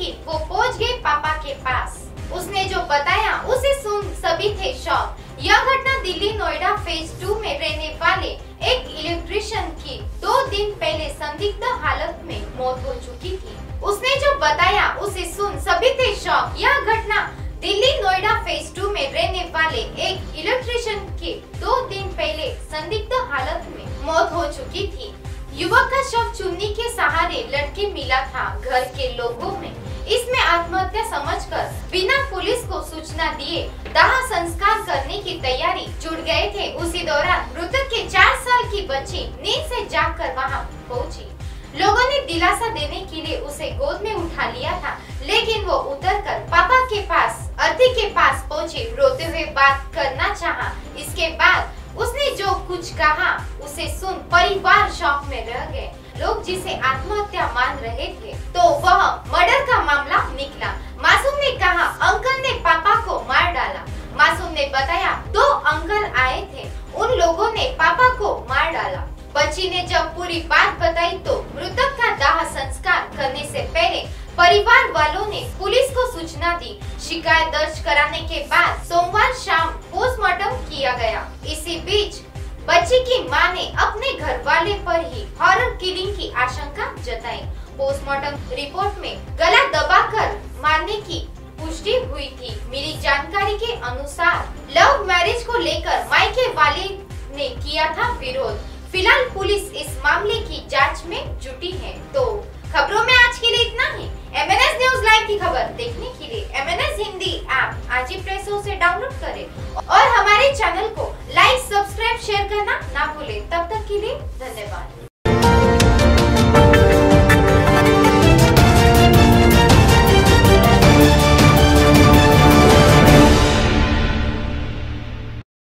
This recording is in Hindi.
देखी वो पहुँच गई पापा के पास। उसने जो बताया, उसे सुन सभी थे शौक यह घटना दिल्ली, नोएडा फ़ेज़ टू में रहने वाले एक इलेक्ट्रिशियन की दो दिन पहले संदिग्ध हालत में मौत हो चुकी थी। उसने जो बताया, उसे सुन सभी थे शौक यह घटना दिल्ली, नोएडा फ़ेज़ टू में रहने वाले एक इलेक्ट्रिशियन के दो दिन पहले संदिग्ध हालत में मौत हो चुकी थी। युवक का शव चुन्नी के सहारे लटके मिला था। घर के लोगों में इसमें आत्महत्या समझकर बिना पुलिस को सूचना दिए दाह संस्कार करने की तैयारी जुट गए थे। उसी दौरान मृतक के चार साल की बच्ची नींद से जागकर वहाँ पहुँची। लोगों ने दिलासा देने के लिए उसे गोद में उठा लिया था, लेकिन वो उतरकर पापा के पास, अति के पास पहुँची। रोते हुए बात करना चाहा। इसके बाद उसने जो कुछ कहा, उसे सुन परिवार शॉक में रह गए। लोग जिसे आत्महत्या मान रहे थे तो वह मर्डर का मामला निकला। मासूम ने कहा, अंकल ने पापा को मार डाला। मासूम ने बताया, दो अंकल आए थे, उन लोगों ने पापा को मार डाला। बच्ची ने जब पूरी बात बताई तो मृतक का दाह संस्कार करने से पहले परिवार वालों ने पुलिस को सूचना दी। शिकायत दर्ज कराने के बाद सोमवार जताई। पोस्टमार्टम रिपोर्ट में गला दबाकर मारने की पुष्टि हुई थी। मिली जानकारी के अनुसार लव मैरिज को लेकर मायके वाले ने किया था विरोध। फ़िलहाल पुलिस इस मामले की जाँच में जुटी है। तो खबरों में आज के लिए इतना ही। M N S news live की खबर देखने के लिए M N S Hindi app आज ही प्रेसो ऐसी डाउनलोड करें। और हमारे चैनल को लाइक सब्सक्राइब शेयर करना ना भूले। तब तक के लिए धन्यवाद।